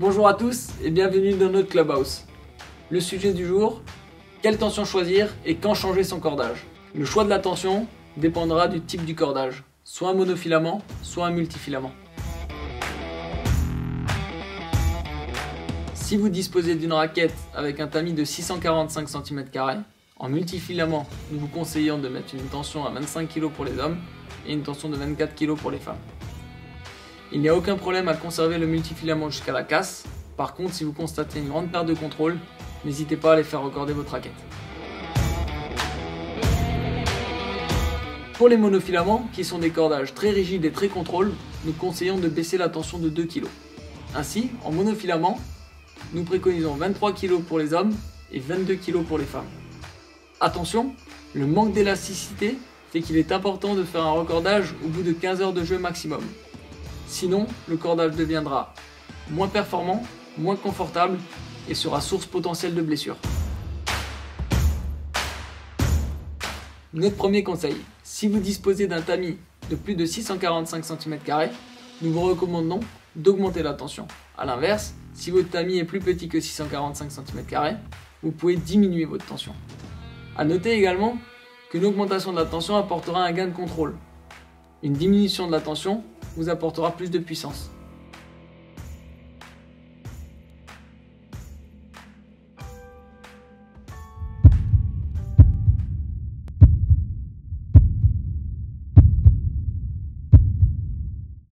Bonjour à tous et bienvenue dans notre Clubhouse. Le sujet du jour, quelle tension choisir et quand changer son cordage Le choix de la tension dépendra du type du cordage, soit un monofilament, soit un multifilament. Si vous disposez d'une raquette avec un tamis de 645 cm, en multifilament, nous vous conseillons de mettre une tension à 25 kg pour les hommes et une tension de 24 kg pour les femmes. Il n'y a aucun problème à conserver le multifilament jusqu'à la casse. Par contre, si vous constatez une grande perte de contrôle, n'hésitez pas à aller faire recorder votre raquette. Pour les monofilaments, qui sont des cordages très rigides et très contrôles, nous conseillons de baisser la tension de 2 kg. Ainsi, en monofilament, nous préconisons 23 kg pour les hommes et 22 kg pour les femmes. Attention, le manque d'élasticité fait qu'il est important de faire un recordage au bout de 15 heures de jeu maximum. Sinon, le cordage deviendra moins performant, moins confortable et sera source potentielle de blessures. Notre premier conseil, si vous disposez d'un tamis de plus de 645 cm, nous vous recommandons d'augmenter la tension. A l'inverse, si votre tamis est plus petit que 645 cm, vous pouvez diminuer votre tension. A noter également qu'une augmentation de la tension apportera un gain de contrôle. Une diminution de la tension vous apportera plus de puissance.